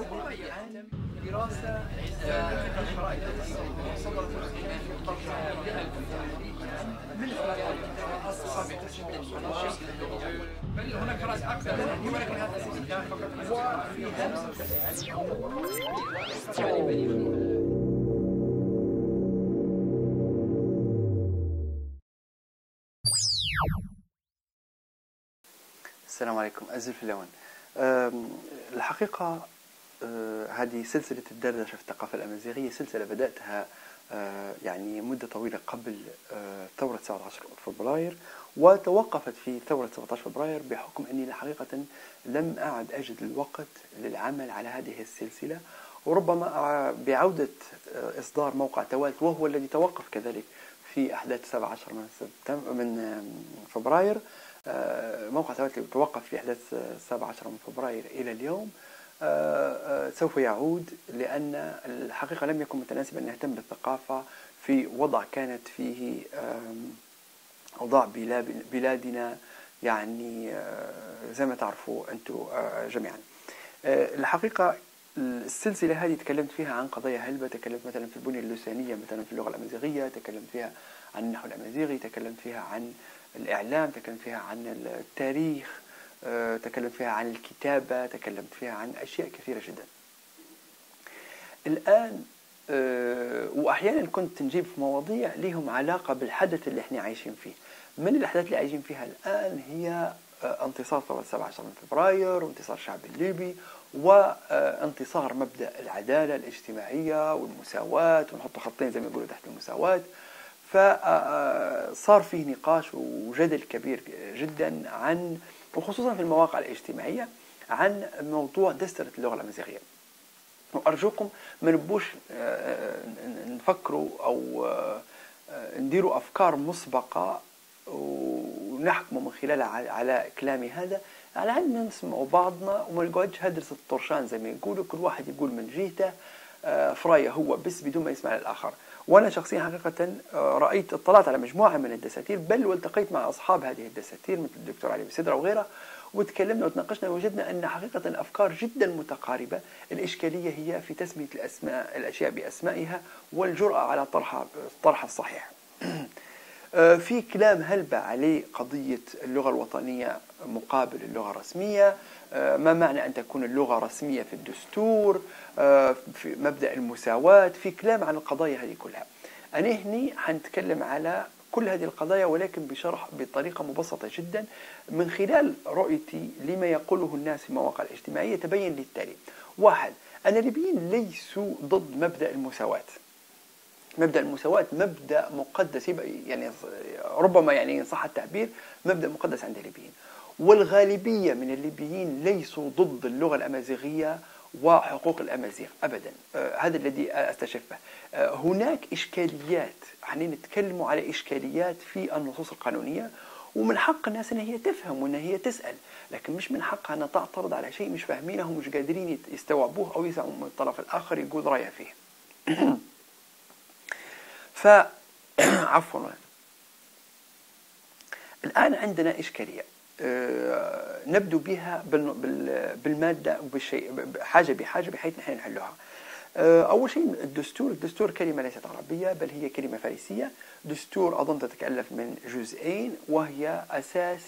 ربما يعلم دراسة الخرائط صدرت من بل هناك راس أكثر ولكن هذا وفي السلام عليكم أزل في اللون. الحقيقة آه، هذه سلسلة الدردشة في الثقافة الأمازيغية سلسلة بدأتها آه، يعني مدة طويلة قبل آه، ثورة 17 فبراير وتوقفت في ثورة 17 فبراير بحكم أني حقيقة لم أعد أجد الوقت للعمل على هذه السلسلة. وربما بعودة إصدار موقع توالت وهو الذي توقف كذلك في أحداث 17 من من فبراير. موقع توالت توقف في أحداث 17 من فبراير إلى اليوم. آه، آه، سوف يعود لأن الحقيقة لم يكن متناسبا أن نهتم بالثقافة في وضع كانت فيه أوضاع بلادنا. يعني آه، زي ما تعرفوا أنتم جميعا. الحقيقة السلسلة هذه تكلمت فيها عن قضايا هلبة تكلمت مثلا في البنية اللسانية مثلا في اللغة الأمازيغية تكلمت فيها عن النحو الأمازيغي تكلمت فيها عن الإعلام تكلمت فيها عن التاريخ آه، تكلمت فيها عن الكتابة تكلمت فيها عن أشياء كثيرة جدا. الآن آه، وأحيانا كنت نجيب في مواضيع لهم علاقة بالحدث اللي إحنا عايشين فيه. من الأحداث اللي عايشين فيها الآن هي آه، انتصار ثورة 17 من فبراير وانتصار الشعب الليبي وانتصار مبدأ العدالة الاجتماعية والمساواة ونحط خطين زي ما يقولوا تحت المساواة. فصار فيه نقاش وجدل كبير جدا عن وخصوصا في المواقع الاجتماعية عن موضوع دسترة اللغة الأمازيغية. وأرجوكم ما نبوش آه، نفكروا أو آه، نديروا أفكار مسبقة ونحكموا من خلالها على كلامي هذا. على أن نسمعوا بعضنا وما نقعدش هدرس الطرشان زي ما يقولوا كل واحد يقول من جهته آه، فراية هو بس بدون ما يسمع للآخر. وأنا شخصيا حقيقة آه، رأيت اطلعت على مجموعة من الدساتير بل والتقيت مع أصحاب هذه الدساتير مثل الدكتور علي بسدرة وغيره وتكلمنا وتناقشنا وجدنا أن حقيقة الأفكار جدا متقاربة. الإشكالية هي في تسمية الأسماء الأشياء بأسمائها والجرأة على طرحها الطرح الصحيح. في كلام هلبة عليه قضية اللغة الوطنية مقابل اللغة الرسمية. آه، ما معنى أن تكون اللغة رسمية في الدستور آه، في مبدأ المساواة؟ في كلام عن القضايا هذه كلها. أنا هني حنتكلم على كل هذه القضايا ولكن بشرح بطريقة مبسطة جدا. من خلال رؤيتي لما يقوله الناس في المواقع الاجتماعية تبين لي التالي. واحد أن الليبيين ليسوا ضد مبدأ المساواة. مبدأ المساواة مبدأ مقدس يعني ربما يعني إن صح التعبير مبدأ مقدس عند الليبيين. والغالبية من الليبيين ليسوا ضد اللغة الأمازيغية وحقوق الأمازيغ ابدا. آه هذا الذي أستشفه. آه هناك إشكاليات يعني نتكلم على إشكاليات في النصوص القانونية ومن حق الناس إن هي تفهم وإن هي تسأل. لكن مش من حقها أن تعترض على شيء مش فاهمينه ومش قادرين يستوعبوه أو يسمعوا من الطرف الآخر يقول رايه فيه. ف عفوا. الآن عندنا إشكالية. أه نبدو بها بالمادة وبالشيء حاجة بحاجة بحيث نحن نحلها. أه أول شيء الدستور الدستور كلمة ليست عربية بل هي كلمة فارسية. دستور أظن تتكلف من جزئين وهي أساس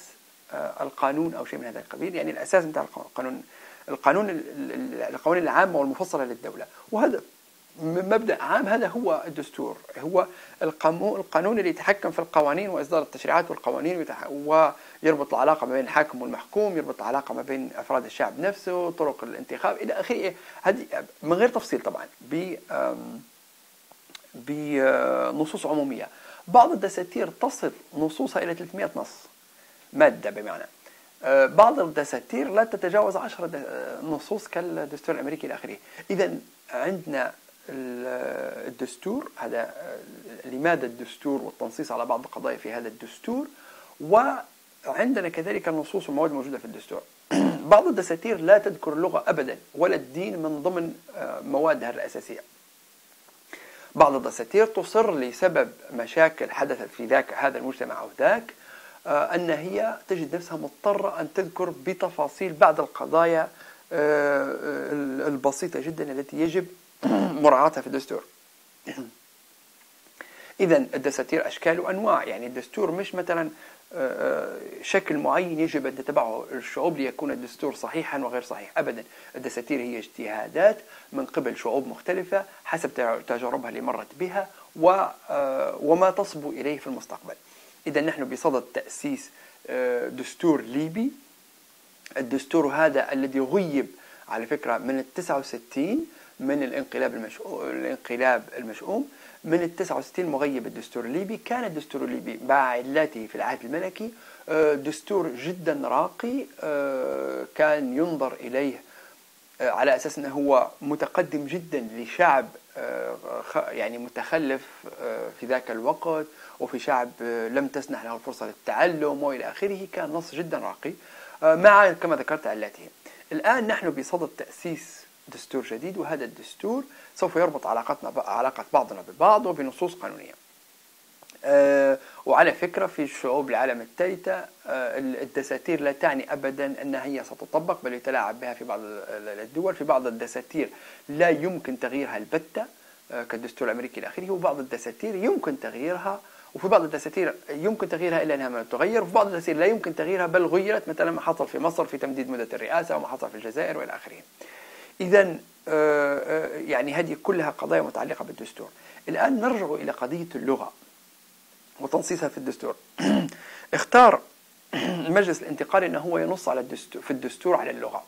أه القانون أو شيء من هذا القبيل. يعني الأساس نتاع القانون القانون القوانين العامة والمفصلة للدولة. وهذا مبدأ عام هذا هو الدستور هو القانون اللي يتحكم في القوانين وإصدار التشريعات والقوانين ويربط العلاقة ما بين الحاكم والمحكوم يربط العلاقة ما بين أفراد الشعب نفسه طرق الانتخاب إلى آخره. هذه من غير تفصيل طبعا ب بنصوص عمومية. بعض الدساتير تصل نصوصها إلى 300 نص مادة بمعنى. آه، بعض الدساتير لا تتجاوز 10 نصوص كالدستور الأمريكي إلى آخره. اذا عندنا الدستور هذا لماذا الدستور والتنصيص على بعض القضايا في هذا الدستور؟ وعندنا كذلك النصوص والمواد الموجودة في الدستور. بعض الدساتير لا تذكر اللغة أبدا ولا الدين من ضمن موادها الأساسية. بعض الدساتير تصر لسبب مشاكل حدثت في ذاك هذا المجتمع أو ذاك آه، أن هي تجد نفسها مضطرة أن تذكر بتفاصيل بعض القضايا آه، البسيطة جدا التي يجب مراعاتها في الدستور. إذا الدساتير أشكال وأنواع يعني الدستور مش مثلا آه، شكل معين يجب أن تتبعه. الشعوب ليكون الدستور صحيحا وغير صحيح. أبدا الدساتير هي اجتهادات من قبل شعوب مختلفة حسب تجاربها اللي مرت بها وما تصبو إليه في المستقبل. إذا نحن بصدد تأسيس آه، دستور ليبي. الدستور هذا الذي غيب على فكرة من ال 69 من الانقلاب المشؤوم الانقلاب المشؤوم من ال 69 مغيب الدستور الليبي. كان الدستور الليبي مع علاته في العهد الملكي آه، دستور جدا راقي آه، كان ينظر إليه على أساس أنه هو متقدم جدا لشعب يعني متخلف في ذاك الوقت وفي شعب لم تسنح له الفرصة للتعلم وإلى آخره. كان نص جدا راقي آه، مع كما ذكرت علاته الآن نحن بصدد تأسيس دستور جديد وهذا الدستور سوف يربط علاقتنا علاقة بعضنا ببعض وبنصوص قانونية أه وعلى فكرة في شعوب العالم الثالثة أه الدساتير لا تعني أبدا أنها هي ستطبق بل يتلاعب بها في بعض الدول في بعض الدساتير لا يمكن تغييرها البتة أه كالدستور الأمريكي إلى آخره وبعض الدساتير يمكن تغييرها وفي بعض الدساتير يمكن تغييرها إلا أنها ما تغير وفي بعض الدساتير لا يمكن تغييرها بل غيرت مثلا ما حصل في مصر في تمديد مدة الرئاسة وما حصل في الجزائر وإلى آخره. اذا آه، آه، يعني هذه كلها قضايا متعلقة بالدستور. الآن نرجع إلى قضية اللغة وتنصيصها في الدستور. اختار المجلس الانتقالي إنه هو ينص على الدستور في الدستور على اللغة.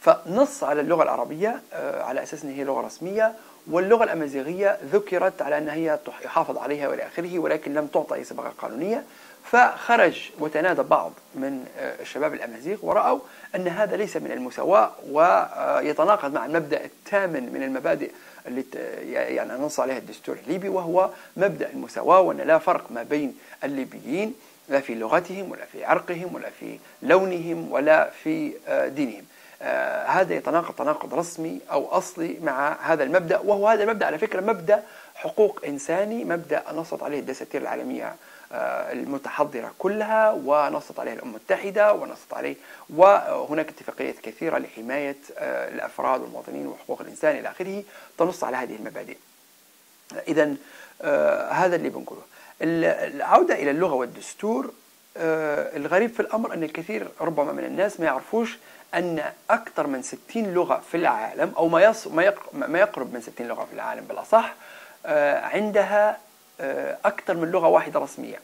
فنص على اللغة العربية آه، على أساس إن هي لغة رسمية واللغة الأمازيغية ذكرت على أن هي يحافظ عليها وإلى آخره ولكن لم تعطى أي صبغة قانونية فخرج وتنادى بعض من آه، الشباب الأمازيغ ورأوا أن هذا ليس من المساواة ويتناقض مع المبدأ الثامن من المبادئ اللي يعني نص عليها الدستور الليبي وهو مبدأ المساواة وأن لا فرق ما بين الليبيين لا في لغتهم ولا في عرقهم ولا في لونهم ولا في آه، دينهم. آه، هذا يتناقض تناقض رسمي أو أصلي مع هذا المبدأ وهو هذا المبدأ على فكرة مبدأ حقوق إنساني مبدأ نصت عليه الدساتير العالمية المتحضرة كلها ونصت عليه الأمم المتحدة ونصت عليه وهناك اتفاقيات كثيرة لحماية آه، الأفراد والمواطنين وحقوق الإنسان إلى آخره تنص على هذه المبادئ إذا هذا اللي بنقوله العودة إلى اللغة والدستور الغريب في الأمر أن الكثير ربما من الناس ما يعرفوش أن أكثر من 60 لغة في العالم أو ما. ما يقرب من 60 لغة في العالم بالأصح آه، عندها آه، أكثر من لغة واحدة رسمية.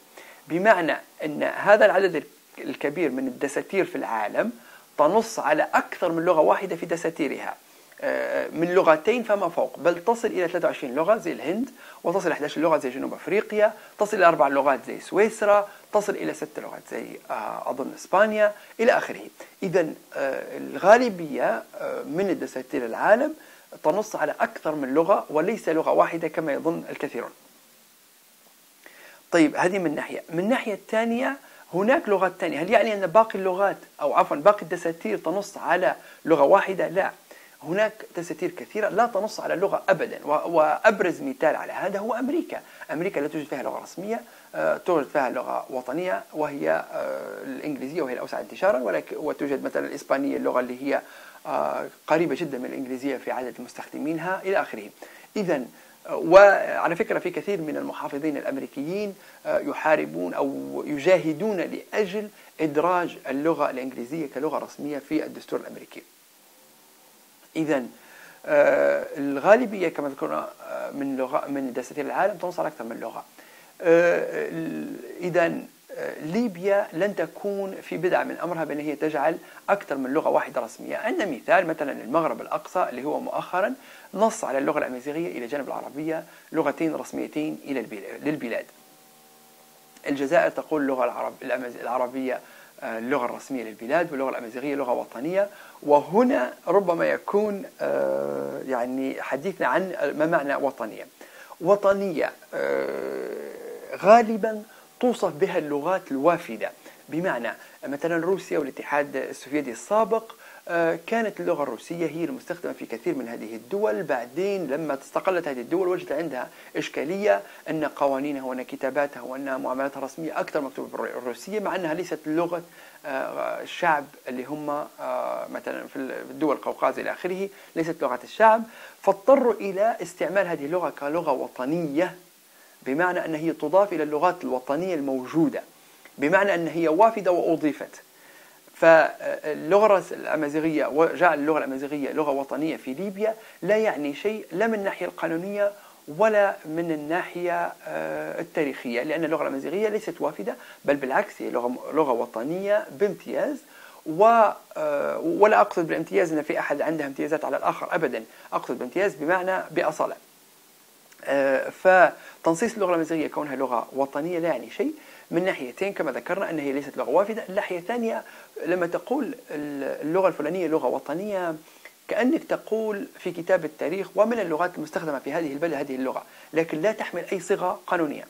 بمعنى أن هذا العدد الكبير من الدساتير في العالم تنص على أكثر من لغة واحدة في دساتيرها. آه، من لغتين فما فوق بل تصل إلى 23 لغة زي الهند وتصل إلى 11 لغة زي جنوب أفريقيا تصل إلى أربع لغات زي سويسرا تصل إلى ست لغات زي آه، أظن إسبانيا إلى آخره. إذا آه، الغالبية من الدساتير العالم تنص على أكثر من لغة وليس لغة واحدة كما يظن الكثيرون. طيب هذه من ناحية. من الناحية الثانية هناك لغات ثانية. هل يعني أن باقي اللغات أو عفوا باقي الدساتير تنص على لغة واحدة؟ لا. هناك دساتير كثيرة لا تنص على اللغة أبدا وأبرز مثال على هذا هو أمريكا. أمريكا لا توجد فيها لغة رسمية آه، توجد فيها لغة وطنية وهي آه، الإنجليزية وهي الأوسع انتشارا ولكن وتوجد مثلا الإسبانية اللغة اللي هي آه، قريبة جدا من الإنجليزية في عدد مستخدمينها إلى آخره. إذا وعلى فكرة في كثير من المحافظين الأمريكيين يحاربون أو يجاهدون لأجل إدراج اللغة الإنجليزية كلغة رسمية في الدستور الأمريكي. إذا آه الغالبية كما ذكرنا آه، من لغة من دساتير العالم تنص على أكثر من لغة. آه إذا آه، ليبيا لن تكون في بدعة من أمرها بأن هي تجعل أكثر من لغة واحدة رسمية. عندنا مثال مثلا المغرب الأقصى اللي هو مؤخرا نص على اللغة الأمازيغية إلى جانب العربية لغتين رسميتين إلى للبلاد. الجزائر تقول اللغة العربية اللغة الرسمية للبلاد واللغة الأمازيغية لغة وطنية. وهنا ربما يكون آه، يعني حديثنا عن ما معنى وطنية. وطنية آه، غالبا توصف بها اللغات الوافدة. بمعنى مثلا روسيا والاتحاد السوفيتي السابق آه، كانت اللغة الروسية هي المستخدمة في كثير من هذه الدول. بعدين لما استقلت هذه الدول وجدت عندها إشكالية أن قوانينها وأن كتاباتها وأن معاملاتها الرسمية أكثر مكتوبة بالروسية مع أنها ليست لغة آه، الشعب اللي هم آه، مثلا في الدول القوقاز إلى آخره ليست لغة الشعب. فاضطروا إلى استعمال هذه اللغة كلغة وطنية. بمعنى أن هي تضاف إلى اللغات الوطنية الموجودة بمعنى أن هي وافدة وأضيفت. فاللغة الأمازيغية وجعل اللغة الأمازيغية لغة وطنية في ليبيا لا يعني شيء لا من الناحية القانونية ولا من الناحية آه، التاريخية لأن اللغة الأمازيغية ليست وافدة بل بالعكس هي لغة, وطنية بامتياز و آه، ولا أقصد بالامتياز أن في أحد عنده امتيازات على الآخر أبدا أقصد بامتياز بمعنى بأصالة. آه، فتنصيص اللغة الأمازيغية كونها لغة وطنية لا يعني شيء من ناحيتين كما ذكرنا أن هي ليست لغة وافدة. الناحية الثانية لما تقول اللغة الفلانية لغة وطنية كأنك تقول في كتاب التاريخ ومن اللغات المستخدمة في هذه البلد هذه اللغة لكن لا تحمل أي صيغة قانونية.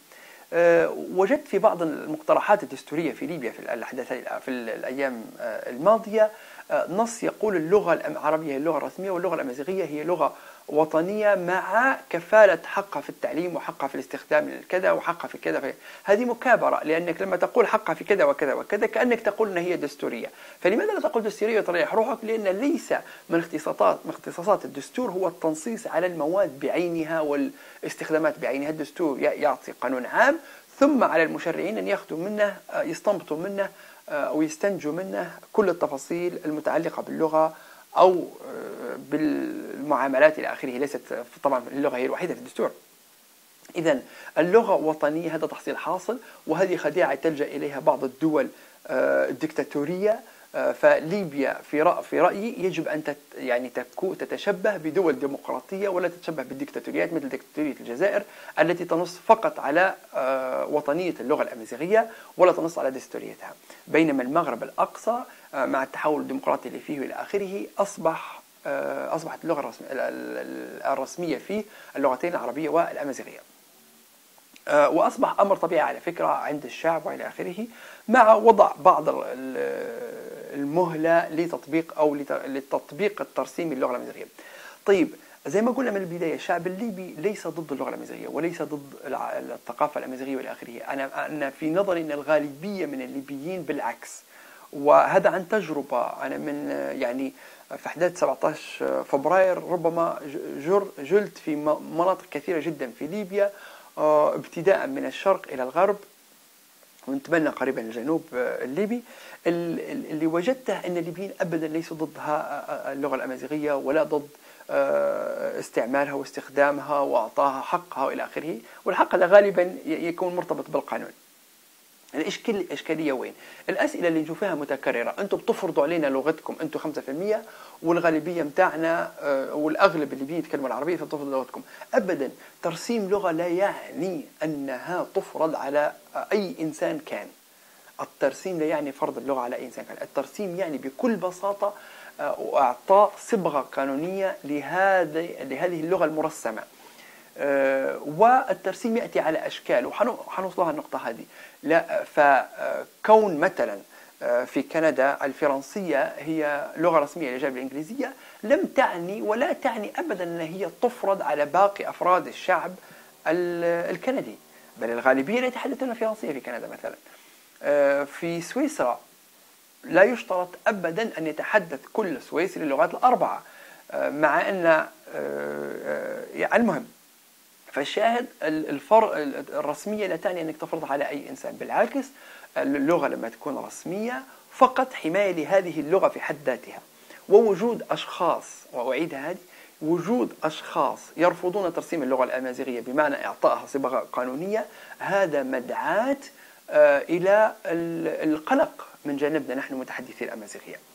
أه وجدت في بعض المقترحات الدستورية في ليبيا في الأحداث في الأيام أه الماضية أه نص يقول اللغة العربية هي اللغة الرسمية واللغة الأمازيغية هي لغة وطنية مع كفالة حقها في التعليم وحقها في الاستخدام كذا وحقها في كذا. هذه مكابرة لأنك لما تقول حقها في كذا وكذا وكذا كأنك تقول أن هي دستورية. فلماذا لا تقول دستورية وتريح روحك؟ لأن ليس من اختصاصات من اختصاصات الدستور هو التنصيص على المواد بعينها والاستخدامات بعينها. الدستور يعطي قانون عام ثم على المشرعين أن يأخذوا منه يستنبطوا منه أو يستنتجوا منه كل التفاصيل المتعلقة باللغة أو آه، بالمعاملات إلى آخره. ليست طبعا اللغة هي الوحيدة في الدستور. إذا اللغة وطنية هذا تحصيل حاصل وهذه خديعة تلجأ إليها بعض الدول آه، الدكتاتورية آه، فليبيا في في رأيي يجب أن تت يعني تتشبه بدول ديمقراطية ولا تتشبه بالدكتاتوريات مثل دكتاتورية الجزائر التي تنص فقط على وطنية اللغة الأمازيغية ولا تنص على دستوريتها. بينما المغرب الأقصى آه، مع التحول الديمقراطي اللي فيه إلى آخره أصبح آه، أصبحت اللغة الرسمية فيه اللغتين العربية والأمازيغية. آه، وأصبح أمر طبيعي على فكرة عند الشعب وإلى آخره مع وضع بعض المهلة لتطبيق أو لتطبيق الترسيم اللغة الأمازيغية. طيب زي ما قلنا من البداية الشعب الليبي ليس ضد اللغة الأمازيغية وليس ضد الثقافة الأمازيغية والى اخره أنا أنا في نظري إن الغالبية من الليبيين بالعكس. وهذا عن تجربة. أنا من يعني في أحداث 17 فبراير ربما جر جلت في مناطق كثيرة جدا في ليبيا آه، ابتداء من الشرق إلى الغرب ونتمنى قريبا الجنوب آه، الليبي. اللي وجدته أن الليبيين أبدا ليسوا ضد آه، اللغة الأمازيغية ولا ضد استعمالها واستخدامها وأعطاها حقها وإلى آخره. والحق هذا غالبا يكون مرتبط بالقانون. الاشكال الإشكالية وين؟ الأسئلة اللي نشوفها متكررة، أنتم بتفرضوا علينا لغتكم أنتم 5% والغالبية متاعنا آه، والأغلب اللي بيتكلموا العربية فبتفرضوا لغتكم، ابدا ترسيم لغة لا يعني أنها تفرض على أي إنسان كان. الترسيم لا يعني فرض اللغة على أي إنسان كان، الترسيم يعني بكل بساطة آه، اعطاء صبغة قانونية لهذه لهذه اللغة المرسمة. آه، والترسيم يأتي على أشكال وحنوصلها النقطة هذه. لا فكون مثلا آه، في كندا الفرنسية هي لغة رسمية إلى جانب الإنجليزية لم تعني ولا تعني ابدا ان هي تفرض على باقي أفراد الشعب الكندي. بل الغالبية لا يتحدثون الفرنسية في كندا مثلا. آه، في سويسرا لا يشترط ابدا أن يتحدث كل سويسري اللغات الأربعة مع أن المهم فالشاهد الفرق الرسمية لا تعني أنك تفرضها على أي إنسان بالعكس اللغة لما تكون رسمية فقط حماية لهذه اللغة في حد ذاتها ووجود أشخاص وأعيد هذه وجود أشخاص يرفضون ترسيم اللغة الأمازيغية بمعنى إعطائها صبغه قانونية هذا مدعاة آه، إلى القلق من جانبنا نحن متحدثي الأمازيغية.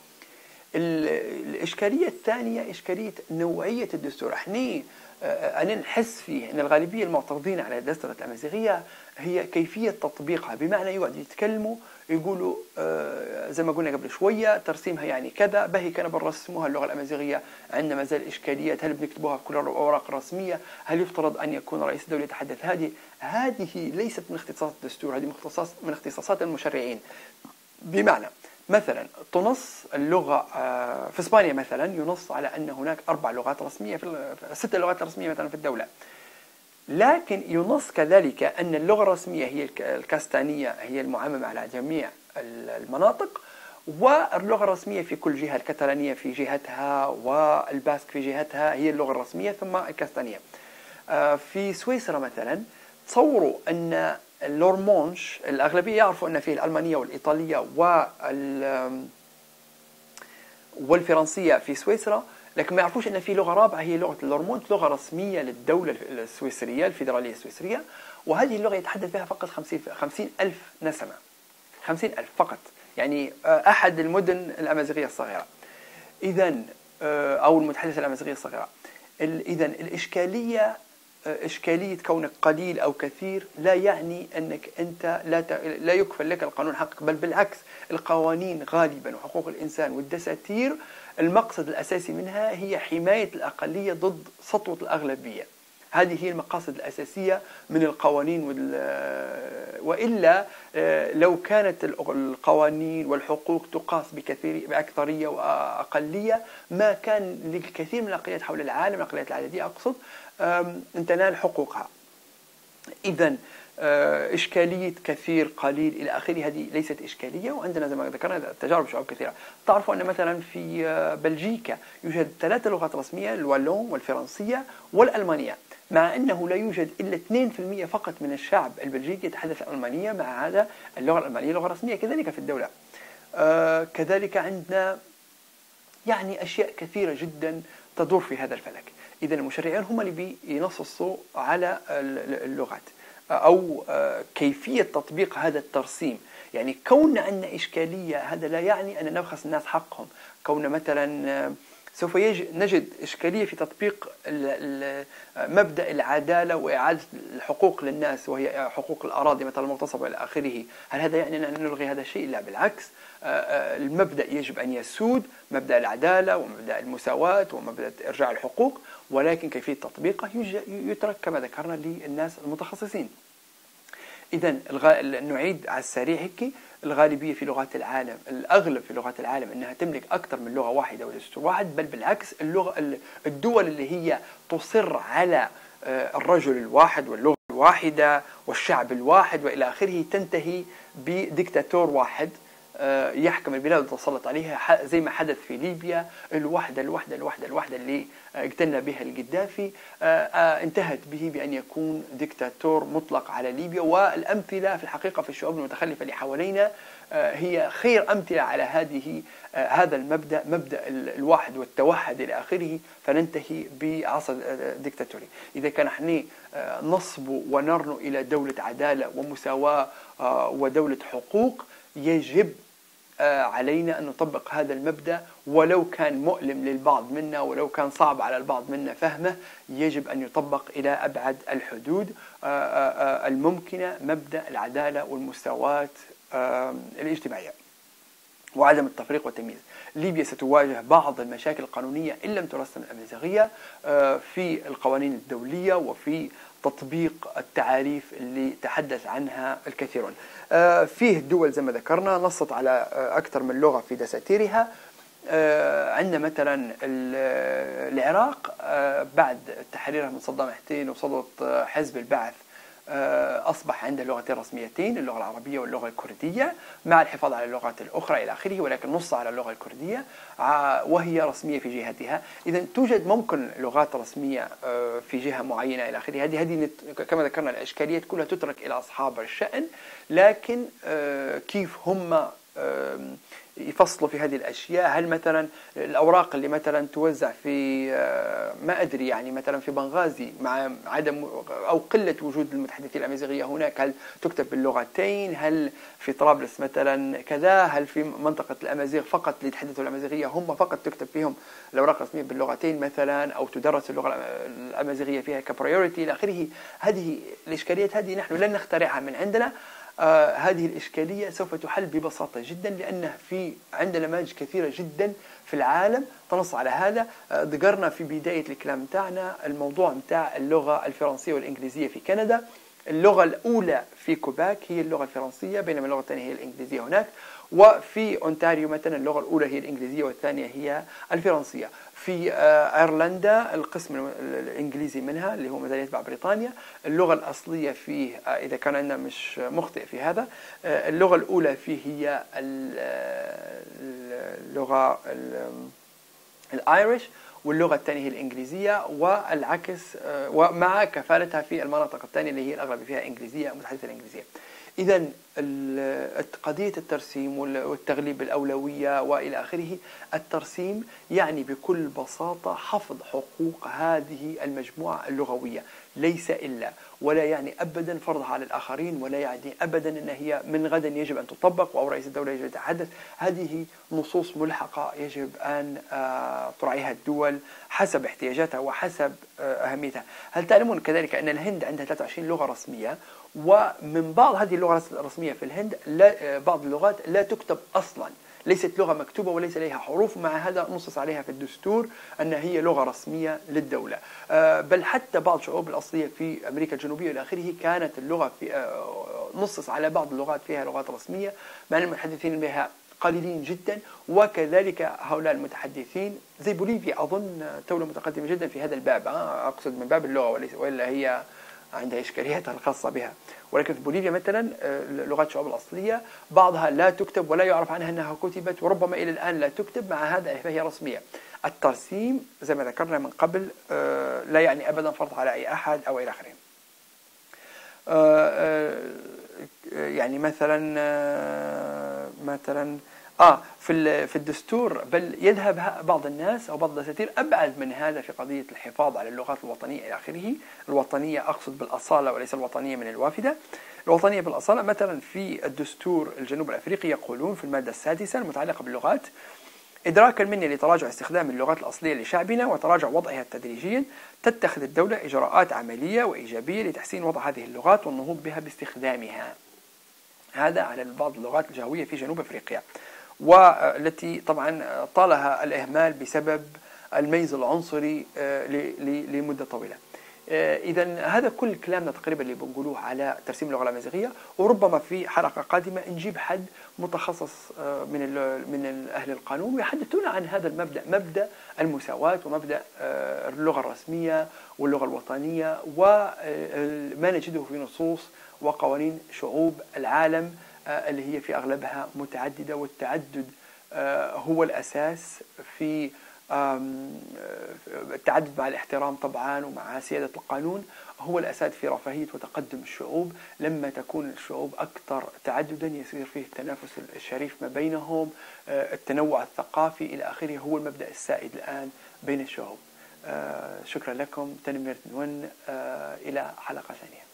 الإشكالية الثانية إشكالية نوعية الدستور، إحنا آه، أنا نحس فيه أن الغالبية المعترضين على دستورة الأمازيغية هي كيفية تطبيقها. بمعنى يقعد يتكلموا يقولوا آه، زي ما قلنا قبل شوية ترسيمها يعني كذا بهي كان بنرسموها اللغة الأمازيغية عندنا ما زال إشكاليات. هل بنكتبوها كل الأوراق الرسمية هل يفترض أن يكون رئيس الدولة يتحدث؟ هذه هذه ليست من اختصاصات الدستور هذه من اختصاص من اختصاصات المشرعين. بمعنى مثلا تنص اللغة آه، في إسبانيا مثلا ينص على أن هناك أربع لغات رسمية في ست لغات رسمية مثلا في الدولة. لكن ينص كذلك أن اللغة الرسمية هي الكاستانية هي المعممة على جميع المناطق واللغة الرسمية في كل جهة الكتالانية في جهتها والباسك في جهتها هي اللغة الرسمية ثم الكاستانية. آه، في سويسرا مثلا تصوروا أن اللورمونش الأغلبية يعرفوا أن فيه الألمانية والإيطالية وال والفرنسية في سويسرا لكن ما يعرفوش أن في لغة رابعة هي لغة اللورمونت لغة رسمية للدولة السويسرية الفيدرالية السويسرية وهذه اللغة يتحدث بها فقط 50 50 ألف نسمة 50 ألف فقط يعني آه، أحد المدن الأمازيغية الصغيرة. إذا آه، أو المتحدثة الأمازيغية الصغيرة. إذا الإشكالية إشكالية كونك قليل أو كثير لا يعني أنك أنت لا لا يكفل لك القانون حقك بل بالعكس القوانين غالبا وحقوق الإنسان والدساتير المقصد الأساسي منها هي حماية الأقلية ضد سطوة الأغلبية. هذه هي المقاصد الأساسية من القوانين وإلا آه، لو كانت القوانين والحقوق تقاس بكثير بأكثرية وأقلية ما كان للكثير من الأقليات حول العالم الأقليات العددية أقصد أن تنال حقوقها. إذا آه، إشكالية كثير قليل إلى آخره. هذه ليست إشكالية وعندنا زي ما ذكرنا تجارب شعوب كثيرة. تعرفوا أن مثلا في آه، بلجيكا يوجد ثلاث لغات رسمية الوالون والفرنسية والألمانية مع أنه لا يوجد إلا 2% فقط من الشعب البلجيكي يتحدث الألمانية مع هذا اللغة الألمانية لغة رسمية كذلك في الدولة. آه كذلك عندنا يعني أشياء كثيرة جدا تدور في هذا الفلك. إذا المشرعين هم اللي بينصصوا على اللغات. أو آه، كيفية تطبيق هذا الترسيم. يعني كون عندنا إشكالية هذا لا يعني أن نبخس الناس حقهم. كون مثلا آه، سوف نجد إشكالية في تطبيق مبدأ العدالة وإعادة الحقوق للناس وهي حقوق الأراضي مثلا المغتصبة إلى آخره. هل هذا يعني أن نلغي هذا الشيء؟ لا بالعكس. آه، آه، المبدأ يجب أن يسود مبدأ العدالة ومبدأ المساواة ومبدأ إرجاع الحقوق ولكن كيفية تطبيقه يترك كما ذكرنا للناس المتخصصين. إذا نعيد على السريع هيك. الغالبية في لغات العالم الأغلب في لغات العالم أنها تملك أكثر من لغة واحدة ودستور واحد بل بالعكس اللغة الدول اللي هي تصر على آه، الرجل الواحد واللغة الواحدة والشعب الواحد وإلى آخره تنتهي بديكتاتور واحد. يحكم البلاد وتسلط عليها زي ما حدث في ليبيا الوحدة الوحدة الوحدة الوحدة اللي اجتنى بها القذافي آه، انتهت به بأن يكون ديكتاتور مطلق على ليبيا. والأمثلة في الحقيقة في الشعوب المتخلفة اللي حوالينا هي خير أمثلة على هذه هذا المبدأ مبدأ الواحد والتوحد إلى آخره. فننتهي بعصر ديكتاتوري. إذا كان إحنا نصب ونرنو إلى دولة عدالة ومساواة ودولة حقوق يجب آه، علينا أن نطبق هذا المبدأ ولو كان مؤلم للبعض منا ولو كان صعب على البعض منا فهمه يجب أن يطبق إلى أبعد الحدود آه، آه، الممكنة مبدأ العدالة والمساواة الاجتماعية وعدم التفريق والتمييز. ليبيا ستواجه بعض المشاكل القانونية إن لم ترسم الأمازيغية في القوانين الدولية وفي تطبيق التعاريف اللي تحدث عنها الكثيرون. آه، فيه دول زي ما ذكرنا نصت على آه، أكثر من لغة في دساتيرها. آه، عندنا مثلا العراق. بعد تحريرها من صدام حسين وسلطة حزب البعث أصبح عنده لغتين رسميتين اللغة العربية واللغة الكردية مع الحفاظ على اللغات الأخرى إلى آخره ولكن نص على اللغة الكردية وهي رسمية في جهتها. إذا توجد ممكن لغات رسمية آه، في جهة معينة إلى آخره. هذه هذه كما ذكرنا الإشكاليات كلها تترك إلى أصحاب الشأن لكن آه، كيف هم يفصلوا في هذه الأشياء؟ هل مثلا الأوراق اللي مثلا توزع في آه، ما أدري يعني مثلا في بنغازي مع عدم أو قلة وجود المتحدثين الأمازيغية هناك هل تكتب باللغتين؟ هل في طرابلس مثلا كذا؟ هل في منطقة الأمازيغ فقط اللي يتحدثوا الأمازيغية؟ هم فقط تكتب فيهم الأوراق الرسمية باللغتين مثلا أو تدرس اللغة الأمازيغية فيها كبريورتي إلى آخره. هذه الإشكاليات هذه نحن لن نخترعها من عندنا. هذه الإشكالية سوف تحل ببساطة جدا لأن في عندنا نماذج كثيرة جدا في العالم. تنص على هذا آه ذكرنا في بداية الكلام تاعنا الموضوع متاع اللغة الفرنسية والإنجليزية في كندا. اللغة الأولى في كيبك هي اللغة الفرنسية بينما اللغة الثانية هي الإنجليزية هناك. وفي أونتاريو مثلا اللغة الأولى هي الإنجليزية والثانية هي الفرنسية. في آه، أيرلندا القسم الإنجليزي منها اللي هو مثلا يتبع بريطانيا. اللغة الأصلية فيه آه، إذا كان أنا مش مخطئ في هذا آه، اللغة الأولى فيه هي اللغة ال Irish واللغة الثانية هي الإنجليزية والعكس ومع كفالتها في المناطق الثانية اللي هي الأغلب فيها إنجليزية متحدثة الإنجليزية. إذا قضية الترسيم والتغليب الأولوية وإلى آخره. الترسيم يعني بكل بساطة حفظ حقوق هذه المجموعة اللغوية ليس إلا ولا يعني أبدا فرضها على الآخرين ولا يعني أبدا أن هي من غدا يجب أن تطبق أو رئيس الدولة يجب أن يتحدث. هذه نصوص ملحقة يجب أن آه، تراعيها الدول حسب احتياجاتها وحسب آه، أهميتها. هل تعلمون كذلك أن الهند عندها 23 لغة رسمية؟ ومن بعض هذه اللغات الرسمية في الهند لا بعض اللغات لا تكتب أصلا. ليست لغة مكتوبة وليس لها حروف. مع هذا نصص عليها في الدستور أنها هي لغة رسمية للدولة. آه، بل حتى بعض الشعوب الأصلية في أمريكا الجنوبية إلى آخره كانت اللغة في آه، نصص على بعض اللغات فيها لغات رسمية مع المتحدثين بها قليلين جدا. وكذلك هؤلاء المتحدثين زي بوليفيا أظن دولة متقدمة جدا في هذا الباب. آه، أقصد من باب اللغة وليس وإلا هي عندها إشكالياتها الخاصة بها. ولكن في بوليفيا مثلا آه، لغات الشعوب الأصلية بعضها لا تكتب ولا يعرف عنها أنها كتبت وربما إلى الآن لا تكتب مع هذا فهي رسمية. الترسيم زي ما ذكرنا من قبل آه، لا يعني أبدا فرض على أي أحد أو إلى آخره. آه، يعني مثلا مثلا آه في في الدستور بل يذهب بعض الناس أو بعض الدساتير أبعد من هذا في قضية الحفاظ على اللغات الوطنية إلى آخره، الوطنية أقصد بالأصالة وليس الوطنية من الوافدة. الوطنية بالأصالة مثلا في الدستور الجنوب الأفريقي يقولون في المادة السادسة المتعلقة باللغات إدراكا مني لتراجع استخدام اللغات الأصلية لشعبنا وتراجع وضعها تدريجيا. تتخذ الدولة إجراءات عملية وإيجابية لتحسين وضع هذه اللغات والنهوض بها باستخدامها. هذا على بعض اللغات الجهوية في جنوب أفريقيا. والتي طبعا طالها الإهمال بسبب الميز العنصري آه، لمدة طويلة. آه، إذا هذا كل كلامنا تقريبا اللي بنقولوه على ترسيم اللغة الأمازيغية. وربما في حلقة قادمة نجيب حد متخصص آه، من من أهل القانون ويحدثونا عن هذا المبدأ مبدأ المساواة ومبدأ اللغة الرسمية واللغة الوطنية وما نجده في نصوص وقوانين شعوب العالم. اللي هي في أغلبها متعددة والتعدد آه، هو الأساس في آه، التعدد مع الاحترام طبعا ومع سيادة القانون. هو الأساس في رفاهية وتقدم الشعوب. لما تكون الشعوب أكثر تعددا يصير فيه التنافس الشريف ما بينهم التنوع الثقافي إلى آخره. هو المبدأ السائد الآن بين الشعوب. شكرا لكم. تنمير نون إلى حلقة ثانية.